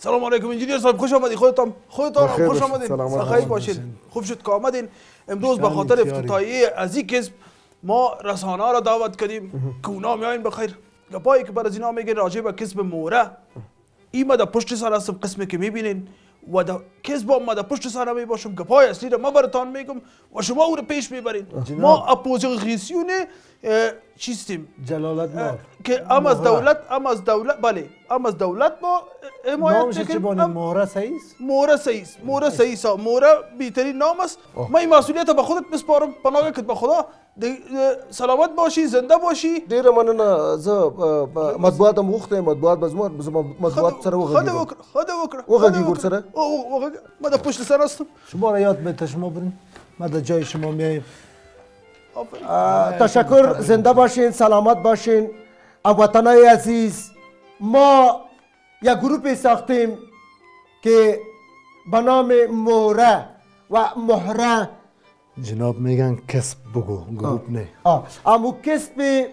سلام علیکم انجینیر صاحب خوش آمدید خودتان؟ خودتان خوش. آمدید بخیر باشید. خوب شد که آمدین. امروز به خاطر. افتتاحیه از این کسب ما رسانه را دعوت کردیم که اونا میاین بخیر گپایی که بر از اینا میگه راجع به کسب موره این ما در پشت سر هستم قسمی که می‌بینین و در کسب ما در پشت سر می باشم گپای اصلی را ما براتان میگم و شما او را پیش می‌برین. ما اپوزیسیون چیستیم جلالت مار که ام از. دولت ام از دولت بله ام از دولت ما حمایت نامش چه موره صحیح است موره صحیح است موره بهترین نام است من این مسئولیت به خودت بسپارم پناه که به خدا سلامت باشی زنده باشی ډیره مننه زه اه، په مطبوعات هم مطبوعات به زما مطبوعات سره وکړه خدا وکړه وغږېږ خدا. وکړه. او- او- وغږ- ما در پشت سر هستم شما را یاد میته شما برین ما در جای شما. اه، تشکر زنده باشین سلامت باشین. وطنای عزیز ما یک گروپی ساختیم که به نام موره و مهره. جناب میگن کسب بگو گروپ نه. آه. امو کسب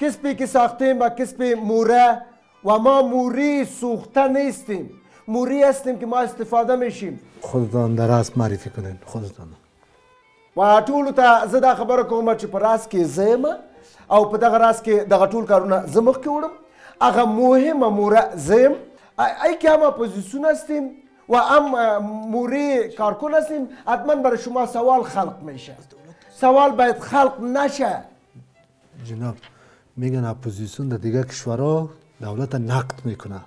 کسبی که ساختیم و کسب موره و ما موری سوخته نیستیم. موری هستیم که ما استفاده میشیم. خودتان در راست معرفی کنین خودتان. و ټولو ته زه دا خبره کوم چې په راز کې زه او په دغه راز کې دغه ټول کارونه زه مخکې وړم. هغه مهمه موره زه یم. ای که هم اپوزیسیون هستیم و اه، موری کارکن هستیم حتما برای شما سوال خلق میشه. سوال باید خلق نشه. جناب میگن اپوزیسیون در دیگه کشورها دولت نقد میکنه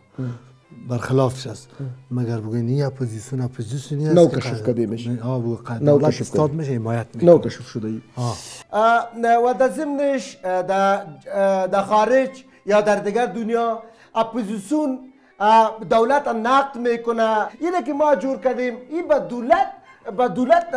برخلافش است مگر بگوین این اپوزیسیون اپوزیسیونی است نو کشف کده میشه. آه بگو قد- نو کشف استاد. میشه حمایت می‌کنه. نو کشف شده ای و در ضمنش در خارج یا در دیگر دنیا اپوزیسیون دولت نقد می‌کنه. اینه که ما جور کردیم این به دولت به دولت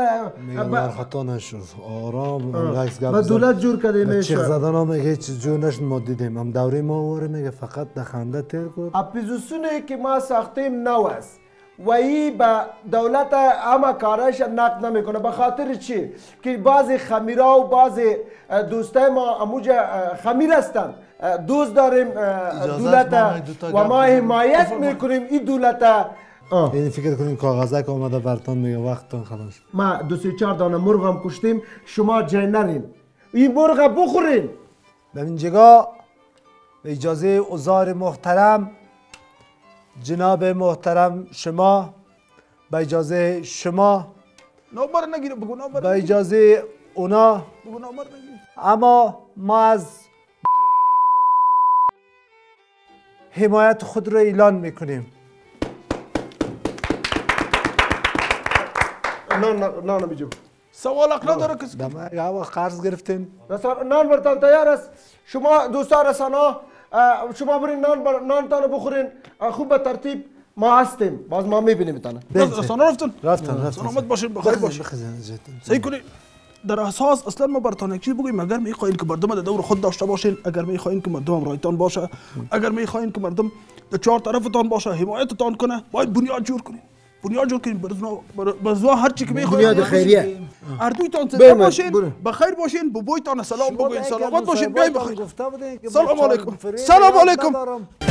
در خطا نشد. آرام رئیس گپ به زد. دولت جور کردیم چیخ زدن ها میگه چیز جو نشد ما دیدیم. هم دوره ما وره میگه فقط در خنده تیر کرد اپوزیسیونی که ما ساختیم نو است. و این به دولت اما کارش نقد نمی‌کنه. به خاطر چی؟ که بعضی خمیرا و بعضی دوستای ما اموجا اه، خمیر هستند دوست داریم دولت و ما. حمایت می‌کنیم. این دولت آه. یعنی فکر کنین کاغذک که آمده برتان میگه وقتتان خلاص. ما دو سه چهار دانه مرغ هم کشتیم شما جای نرین. این مرغ بخورین. به این جگاه به اجازه اوزار محترم جناب محترم شما به اجازه شما نامبر نگیره بگو نامبر به. اجازه اونا. بگو نامبر نگیره اما ما از حمایت خود را اعلان می‌کنیم. نه نه نمیجم سوال اقلا داره کسی دم هوا قرض گرفتین. رسان نان برتان تیار است. شما دوستان ها، اه، شما برین نان بر... نان تانو بخورین. خوب به ترتیب ما هستیم. باز ما می‌بینیم تانه رسانه رفتن. رفتن رفتن. سلامت باشین بخیر باشین. صحیح کنید در اساس اصلا ما برتان یک چیز بگویم اگر می‌خواین که مردم در دور خود داشته باشین اگر می‌خواین که مردم همراهتان باشه اگر می‌خواین که مردم در چهار طرفتان باشه حمایتتان کنه باید بنیاد جور کنین. بنیاد جور کنین برزنا برزنا هر چی که می‌خواین بنیاد خیریه هر دویتان زنده بریم، باشین. بخیر باشین بو بویتان سلام بگوین سلامت باشین بیاین بخیر گفته بودین که سلام علیکم. سلام علیکم.